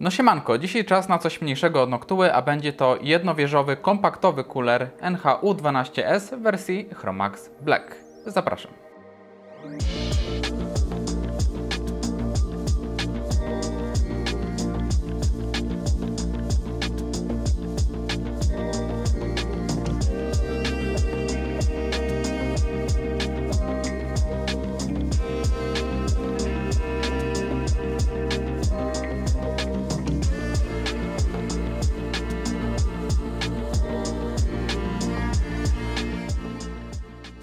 No siemanko, dzisiaj czas na coś mniejszego od Noctuły, a będzie to jednowieżowy, kompaktowy cooler NHU12S w wersji Chromax Black. Zapraszam.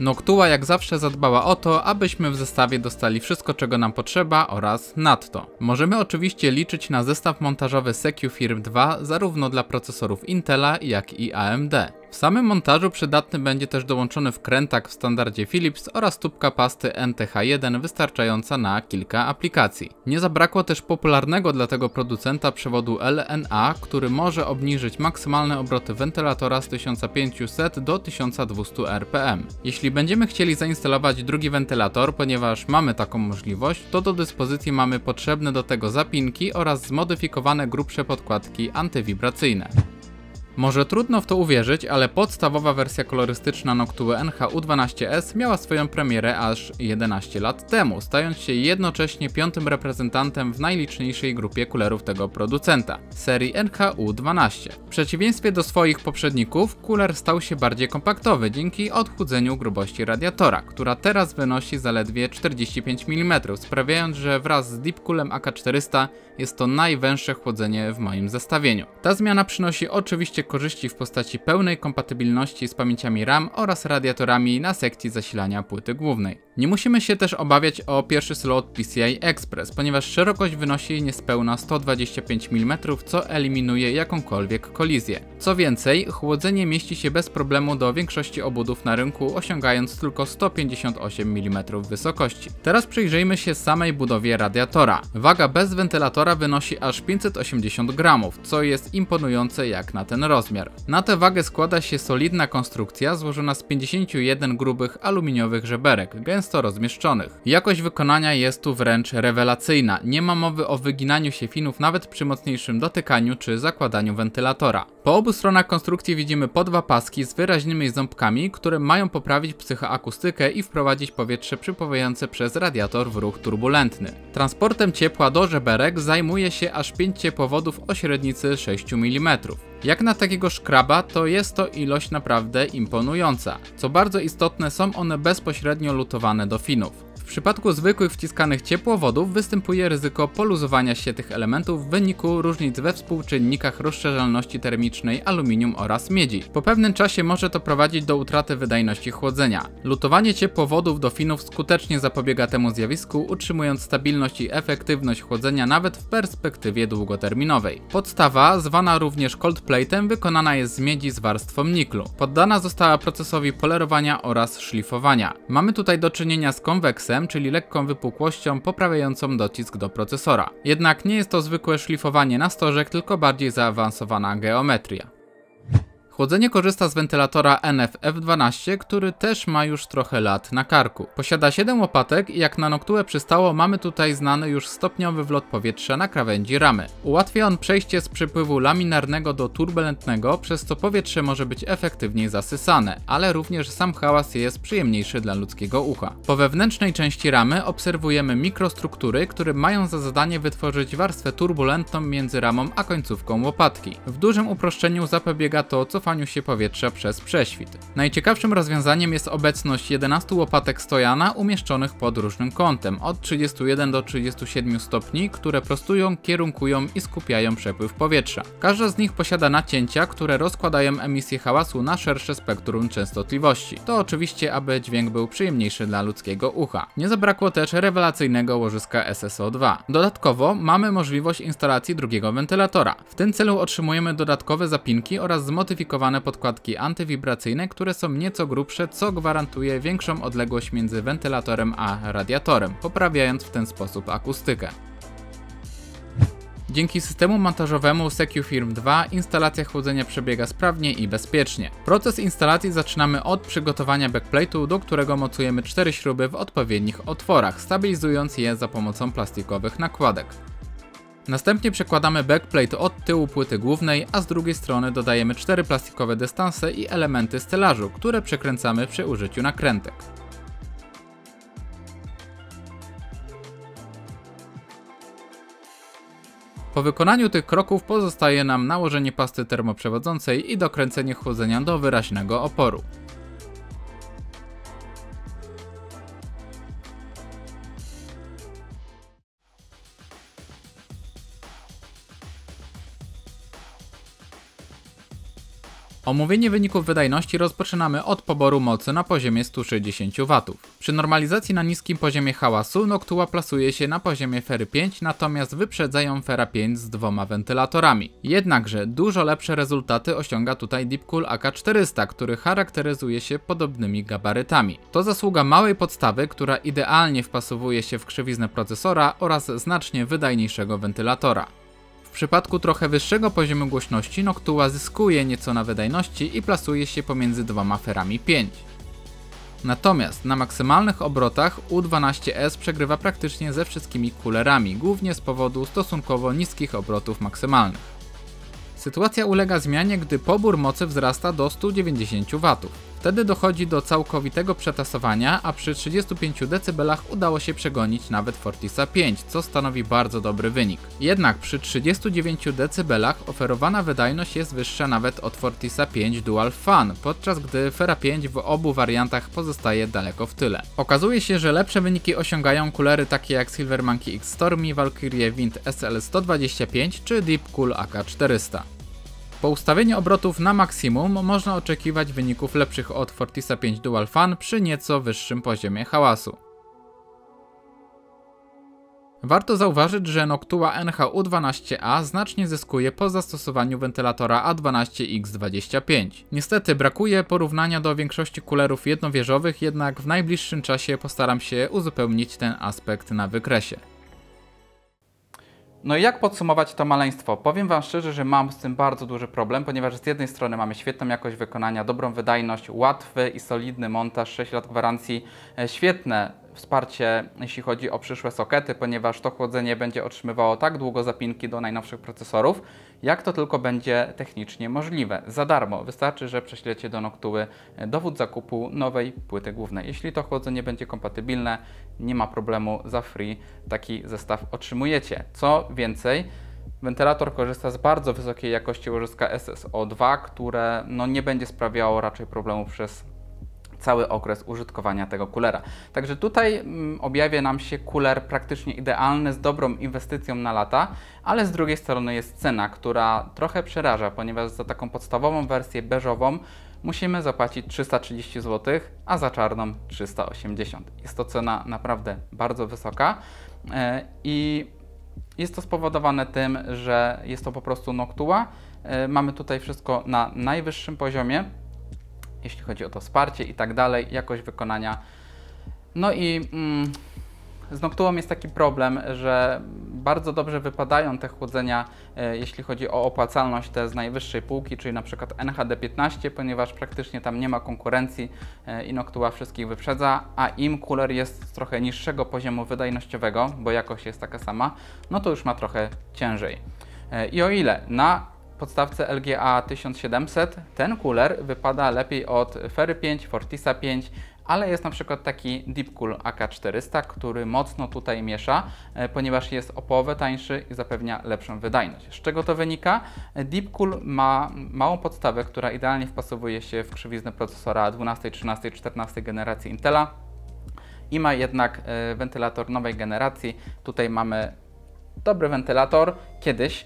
Noctua jak zawsze zadbała o to, abyśmy w zestawie dostali wszystko czego nam potrzeba oraz nadto. Możemy oczywiście liczyć na zestaw montażowy SecuFirm 2 zarówno dla procesorów Intela jak i AMD. W samym montażu przydatny będzie też dołączony wkrętak w standardzie Philips oraz tubka pasty NTH1 wystarczająca na kilka aplikacji. Nie zabrakło też popularnego dla tego producenta przewodu LNA, który może obniżyć maksymalne obroty wentylatora z 1500 do 1200 rpm. Jeśli będziemy chcieli zainstalować drugi wentylator, ponieważ mamy taką możliwość, to do dyspozycji mamy potrzebne do tego zapinki oraz zmodyfikowane grubsze podkładki antywibracyjne. Może trudno w to uwierzyć, ale podstawowa wersja kolorystyczna Noctua NH-U12S miała swoją premierę aż 11 lat temu, stając się jednocześnie piątym reprezentantem w najliczniejszej grupie kulerów tego producenta, serii NH-U12. W przeciwieństwie do swoich poprzedników, kuler stał się bardziej kompaktowy dzięki odchudzeniu grubości radiatora, która teraz wynosi zaledwie 45 mm, sprawiając, że wraz z Deepcoolem AK400 jest to najwęższe chłodzenie w moim zestawieniu. Ta zmiana przynosi oczywiście korzyści w postaci pełnej kompatybilności z pamięciami RAM oraz radiatorami na sekcji zasilania płyty głównej. Nie musimy się też obawiać o pierwszy slot PCI Express, ponieważ szerokość wynosi niespełna 125 mm, co eliminuje jakąkolwiek kolizję. Co więcej, chłodzenie mieści się bez problemu do większości obudów na rynku, osiągając tylko 158 mm wysokości. Teraz przyjrzyjmy się samej budowie radiatora. Waga bez wentylatora wynosi aż 580 gramów, co jest imponujące jak na ten rozmiar. Na tę wagę składa się solidna konstrukcja złożona z 51 grubych aluminiowych żeberek, gęsto rozmieszczonych. Jakość wykonania jest tu wręcz rewelacyjna, nie ma mowy o wyginaniu się finów nawet przy mocniejszym dotykaniu czy zakładaniu wentylatora. Po obu stronach konstrukcji widzimy po dwa paski z wyraźnymi ząbkami, które mają poprawić psychoakustykę i wprowadzić powietrze przypływające przez radiator w ruch turbulentny. Transportem ciepła do żeberek zajmuje się aż 5 ciepłowodów o średnicy 6 mm. Jak na takiego szkraba, to jest to ilość naprawdę imponująca. Co bardzo istotne, są one bezpośrednio lutowane do finów. Przypadku zwykłych wciskanych ciepłowodów występuje ryzyko poluzowania się tych elementów w wyniku różnic we współczynnikach rozszerzalności termicznej aluminium oraz miedzi. Po pewnym czasie może to prowadzić do utraty wydajności chłodzenia. Lutowanie ciepłowodów do finów skutecznie zapobiega temu zjawisku, utrzymując stabilność i efektywność chłodzenia nawet w perspektywie długoterminowej. Podstawa, zwana również cold plate'em, wykonana jest z miedzi z warstwą niklu. Poddana została procesowi polerowania oraz szlifowania. Mamy tutaj do czynienia z konweksem, czyli lekką wypukłością poprawiającą docisk do procesora. Jednak nie jest to zwykłe szlifowanie na stożek, tylko bardziej zaawansowana geometria. Chłodzenie korzysta z wentylatora NF F12, który też ma już trochę lat na karku. Posiada 7 łopatek i jak na Noctuę przystało mamy tutaj znany już stopniowy wlot powietrza na krawędzi ramy. Ułatwia on przejście z przepływu laminarnego do turbulentnego, przez co powietrze może być efektywniej zasysane, ale również sam hałas jest przyjemniejszy dla ludzkiego ucha. Po wewnętrznej części ramy obserwujemy mikrostruktury, które mają za zadanie wytworzyć warstwę turbulentną między ramą a końcówką łopatki. W dużym uproszczeniu zapobiega to cofaniu się powietrza przez prześwit. Najciekawszym rozwiązaniem jest obecność 11 łopatek stojana umieszczonych pod różnym kątem, od 31 do 37 stopni, które prostują, kierunkują i skupiają przepływ powietrza. Każda z nich posiada nacięcia, które rozkładają emisję hałasu na szersze spektrum częstotliwości. To oczywiście, aby dźwięk był przyjemniejszy dla ludzkiego ucha. Nie zabrakło też rewelacyjnego łożyska SSO2. Dodatkowo mamy możliwość instalacji drugiego wentylatora. W tym celu otrzymujemy dodatkowe zapinki oraz zmodyfikowane podkładki antywibracyjne, które są nieco grubsze, co gwarantuje większą odległość między wentylatorem a radiatorem, poprawiając w ten sposób akustykę. Dzięki systemu montażowemu SecuFirm 2 instalacja chłodzenia przebiega sprawnie i bezpiecznie. Proces instalacji zaczynamy od przygotowania backplate'u, do którego mocujemy 4 śruby w odpowiednich otworach, stabilizując je za pomocą plastikowych nakładek. Następnie przekładamy backplate od tyłu płyty głównej, a z drugiej strony dodajemy cztery plastikowe dystanse i elementy stelażu, które przekręcamy przy użyciu nakrętek. Po wykonaniu tych kroków pozostaje nam nałożenie pasty termoprzewodzącej i dokręcenie chłodzenia do wyraźnego oporu. Omówienie wyników wydajności rozpoczynamy od poboru mocy na poziomie 160 W. Przy normalizacji na niskim poziomie hałasu Noctua plasuje się na poziomie Fery 5, natomiast wyprzedza ją Fera 5 z dwoma wentylatorami. Jednakże dużo lepsze rezultaty osiąga tutaj Deepcool AK400, który charakteryzuje się podobnymi gabarytami. To zasługa małej podstawy, która idealnie wpasowuje się w krzywiznę procesora oraz znacznie wydajniejszego wentylatora. Przypadku trochę wyższego poziomu głośności Noctua zyskuje nieco na wydajności i plasuje się pomiędzy dwoma ferami 5. Natomiast na maksymalnych obrotach U12S przegrywa praktycznie ze wszystkimi coolerami, głównie z powodu stosunkowo niskich obrotów maksymalnych. Sytuacja ulega zmianie, gdy pobór mocy wzrasta do 190 W. Wtedy dochodzi do całkowitego przetasowania, a przy 35 dB udało się przegonić nawet Fortisa 5, co stanowi bardzo dobry wynik. Jednak przy 39 dB oferowana wydajność jest wyższa nawet od Fortisa 5 Dual Fan, podczas gdy Fera 5 w obu wariantach pozostaje daleko w tyle. Okazuje się, że lepsze wyniki osiągają kulery takie jak Silver Monkey X Stormy, Valkyrie Wind SL125 czy Deep Cool AK400. Po ustawieniu obrotów na maksimum można oczekiwać wyników lepszych od Fortisa 5 Dual Fan przy nieco wyższym poziomie hałasu. Warto zauważyć, że Noctua NHU12A znacznie zyskuje po zastosowaniu wentylatora A12X25. Niestety brakuje porównania do większości kulerów jednowieżowych, jednak w najbliższym czasie postaram się uzupełnić ten aspekt na wykresie. No i jak podsumować to maleństwo? Powiem Wam szczerze, że mam z tym bardzo duży problem, ponieważ z jednej strony mamy świetną jakość wykonania, dobrą wydajność, łatwy i solidny montaż, 6 lat gwarancji, e, świetne wsparcie, jeśli chodzi o przyszłe sokety, ponieważ to chłodzenie będzie otrzymywało tak długo zapinki do najnowszych procesorów, jak to tylko będzie technicznie możliwe. Za darmo. Wystarczy, że prześlecie do Noctuły dowód zakupu nowej płyty głównej. Jeśli to chłodzenie będzie kompatybilne, nie ma problemu, za free taki zestaw otrzymujecie. Co więcej, Wentylator korzysta z bardzo wysokiej jakości łożyska SSO2, które no, nie będzie sprawiało raczej problemu przez cały okres użytkowania tego kulera. Także tutaj mm, objawia nam się kuler praktycznie idealny, z dobrą inwestycją na lata, ale z drugiej strony jest cena, która trochę przeraża, ponieważ za taką podstawową wersję beżową musimy zapłacić 330 zł, a za czarną 380. Jest to cena naprawdę bardzo wysoka e, i jest to spowodowane tym, że jest to po prostu Noctua. E, mamy tutaj wszystko na najwyższym poziomie jeśli chodzi o to wsparcie i tak dalej, jakość wykonania. No i mm, z Noctuą jest taki problem, że bardzo dobrze wypadają te chłodzenia, e, jeśli chodzi o opłacalność te z najwyższej półki, czyli na przykład NHD15, ponieważ praktycznie tam nie ma konkurencji e, i Noctua wszystkich wyprzedza, a im cooler jest z trochę niższego poziomu wydajnościowego, bo jakość jest taka sama, no to już ma trochę ciężej. E, I o ile na podstawce LGA 1700 ten cooler wypada lepiej od Ferry 5, Fortisa 5, ale jest na przykład taki Deepcool AK400, który mocno tutaj miesza, e, ponieważ jest o połowę tańszy i zapewnia lepszą wydajność. Z czego to wynika? Deepcool ma małą podstawę, która idealnie wpasowuje się w krzywiznę procesora 12, 13, 14 generacji Intela i ma jednak e, wentylator nowej generacji. Tutaj mamy dobry wentylator kiedyś,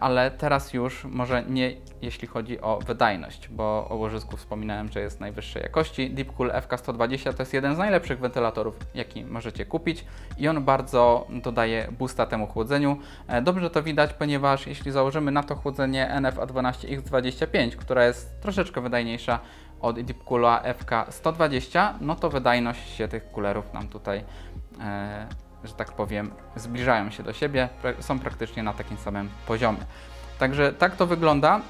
ale teraz już może nie jeśli chodzi o wydajność, bo o łożysku wspominałem, że jest najwyższej jakości. Deepcool FK120 to jest jeden z najlepszych wentylatorów, jaki możecie kupić i on bardzo dodaje boosta temu chłodzeniu. E, dobrze to widać, ponieważ jeśli założymy na to chłodzenie NF-A12X25, która jest troszeczkę wydajniejsza od Deepcoola FK120, no to wydajność się tych kulerów nam tutaj e, że tak powiem, zbliżają się do siebie, są praktycznie na takim samym poziomie. Także tak to wygląda.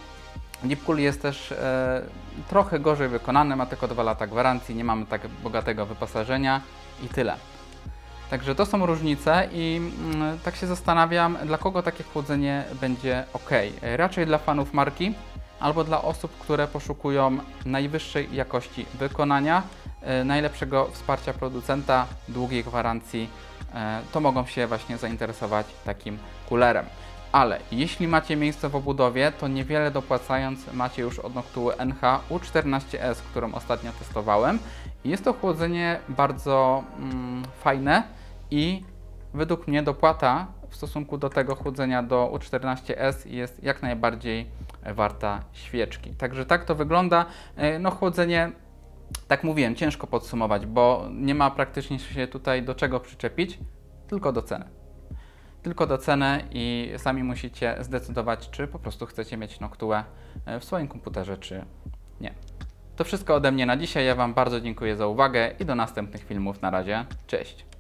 Deepcool jest też e, trochę gorzej wykonany, ma tylko 2 lata gwarancji, nie mamy tak bogatego wyposażenia i tyle. Także to są różnice i mm, tak się zastanawiam, dla kogo takie chłodzenie będzie ok. Raczej dla fanów marki albo dla osób, które poszukują najwyższej jakości wykonania, e, najlepszego wsparcia producenta, długiej gwarancji, to mogą się właśnie zainteresować takim kulerem. Ale jeśli macie miejsce w obudowie, to niewiele dopłacając macie już od Noctuły NH U14S, którą ostatnio testowałem. Jest to chłodzenie bardzo mm, fajne i według mnie dopłata w stosunku do tego chłodzenia do U14S jest jak najbardziej warta świeczki. Także tak to wygląda. E, no chłodzenie, tak mówiłem, ciężko podsumować, bo nie ma praktycznie się tutaj do czego przyczepić, tylko do ceny. Tylko do ceny i sami musicie zdecydować, czy po prostu chcecie mieć Noctuę w swoim komputerze, czy nie. To wszystko ode mnie na dzisiaj. Ja Wam bardzo dziękuję za uwagę i do następnych filmów. Na razie, cześć!